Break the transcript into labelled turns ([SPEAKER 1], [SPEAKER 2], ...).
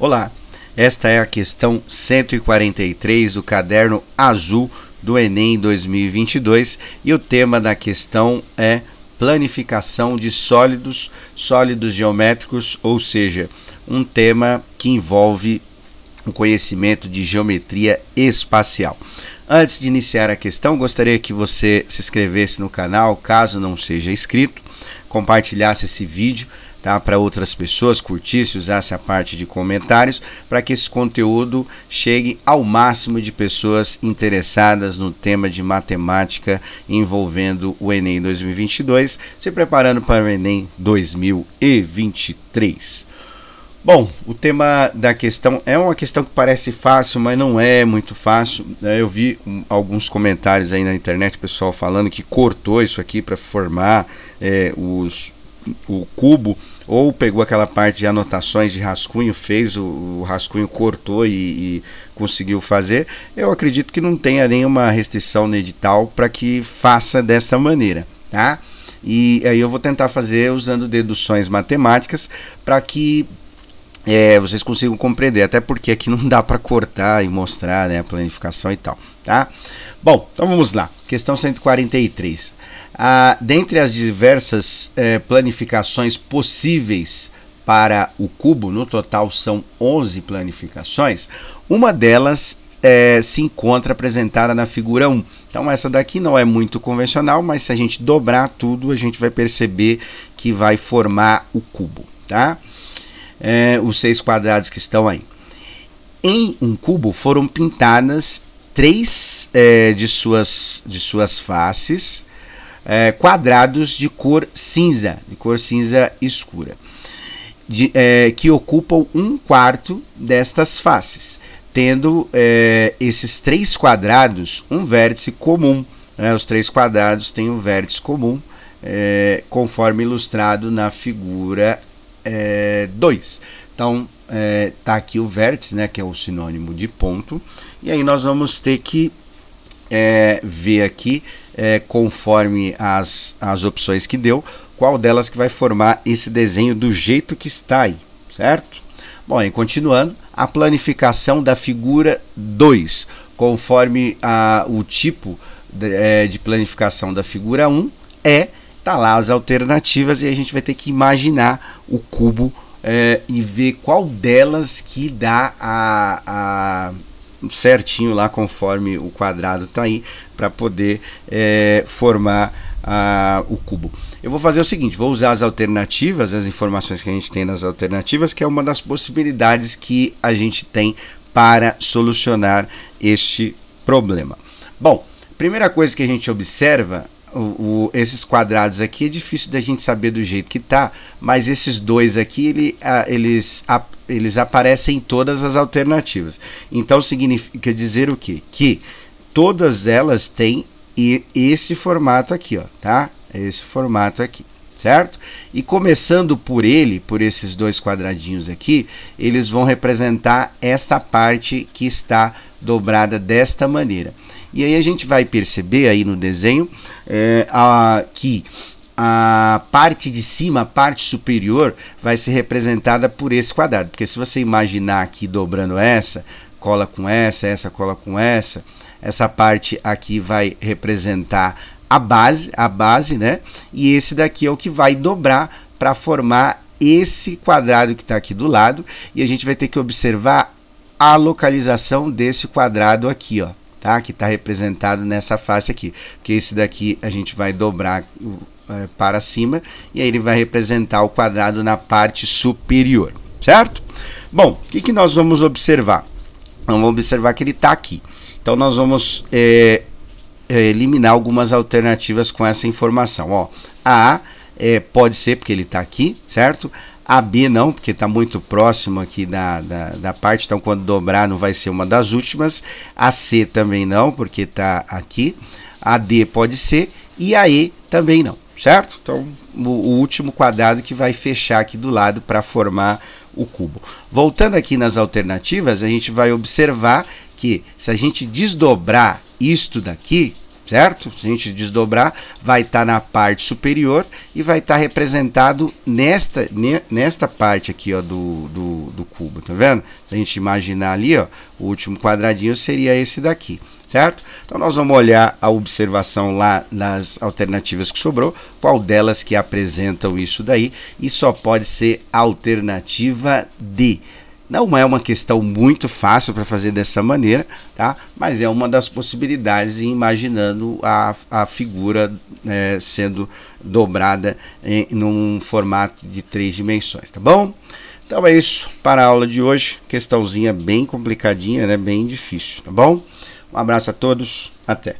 [SPEAKER 1] Olá, esta é a questão 143 do caderno azul do Enem 2022 e o tema da questão é planificação de sólidos, sólidos geométricos, ou seja, um tema que envolve o conhecimento de geometria espacial. Antes de iniciar a questão, gostaria que você se inscrevesse no canal, caso não seja inscrito, compartilhasse esse vídeo tá? para outras pessoas, curtisse, usasse a parte de comentários, para que esse conteúdo chegue ao máximo de pessoas interessadas no tema de matemática envolvendo o Enem 2022, se preparando para o Enem 2023. Bom, o tema da questão é uma questão que parece fácil, mas não é muito fácil. Né? Eu vi alguns comentários aí na internet, pessoal falando que cortou isso aqui para formar é, os, o cubo ou pegou aquela parte de anotações de rascunho, fez o, o rascunho, cortou e, e, conseguiu fazer. Eu acredito que não tenha nenhuma restrição no edital para que faça dessa maneira, tá? E aí eu vou tentar fazer usando deduções matemáticas para que é, vocês consigam compreender, até porque aqui não dá para cortar e mostrar né, a planificação e tal, tá? Bom, então vamos lá. Questão 143. Ah, dentre as diversas eh, planificações possíveis para o cubo, no total são 11 planificações, uma delas eh, se encontra apresentada na figura 1. Então essa daqui não é muito convencional, mas se a gente dobrar tudo, a gente vai perceber que vai formar o cubo, tá? Eh, os seis quadrados que estão aí. Em um cubo foram pintadas três é, de, suas, de suas faces é, quadrados de cor cinza, de cor cinza escura, de, é, que ocupam um quarto destas faces, tendo é, esses três quadrados um vértice comum. Né? Os três quadrados têm um vértice comum, é, conforme ilustrado na figura 2. É, então, está é, aqui o vértice, né, que é o sinônimo de ponto, e aí nós vamos ter que é, ver aqui, é, conforme as, as opções que deu, qual delas que vai formar esse desenho do jeito que está aí, certo? Bom, e continuando, a planificação da figura 2, conforme a, o tipo de, é, de planificação da figura 1 um, é, tá lá as alternativas e a gente vai ter que imaginar o cubo é, e ver qual delas que dá a, a certinho lá conforme o quadrado está aí para poder é, formar a, o cubo. Eu vou fazer o seguinte, vou usar as alternativas, as informações que a gente tem nas alternativas, que é uma das possibilidades que a gente tem para solucionar este problema. Bom, primeira coisa que a gente observa o, o, esses quadrados aqui é difícil da gente saber do jeito que tá, mas esses dois aqui ele, a, eles, a, eles aparecem em todas as alternativas. Então significa dizer o quê? Que todas elas têm esse formato aqui, ó, tá? Esse formato aqui, certo? E começando por ele, por esses dois quadradinhos aqui, eles vão representar esta parte que está dobrada desta maneira. E aí a gente vai perceber aí no desenho é, a, que a parte de cima, a parte superior, vai ser representada por esse quadrado. Porque se você imaginar aqui dobrando essa, cola com essa, essa cola com essa, essa parte aqui vai representar a base, a base, né? E esse daqui é o que vai dobrar para formar esse quadrado que está aqui do lado. E a gente vai ter que observar a localização desse quadrado aqui, ó tá? que está representado nessa face aqui. Porque esse daqui a gente vai dobrar é, para cima e aí ele vai representar o quadrado na parte superior, certo? Bom, o que, que nós vamos observar? Vamos observar que ele está aqui. Então nós vamos é, é, eliminar algumas alternativas com essa informação. Ó, a é, pode ser porque ele está aqui, certo? A B não, porque está muito próximo aqui da, da, da, parte, então quando dobrar não vai ser uma das últimas. A C também não, porque está aqui. A D pode ser e a E também não, certo? Então o, o último quadrado que vai fechar aqui do lado para formar o cubo. Voltando aqui nas alternativas, a gente vai observar que se a gente desdobrar isto daqui, certo? Se a gente desdobrar, vai estar tá na parte superior e vai estar tá representado nesta, nesta parte aqui ó, do, do, do, cubo, tá vendo? Se a gente imaginar ali, ó, o último quadradinho seria esse daqui, certo? Então nós vamos olhar a observação lá nas alternativas que sobrou, qual delas que apresentam isso daí, e só pode ser alternativa D. Não é uma questão muito fácil para fazer dessa maneira, tá? mas é uma das possibilidades, imaginando a, a figura é, sendo dobrada em num formato de três dimensões, tá bom? Então é isso para a aula de hoje. Questãozinha bem complicadinha, né? bem difícil, tá bom? Um abraço a todos, até.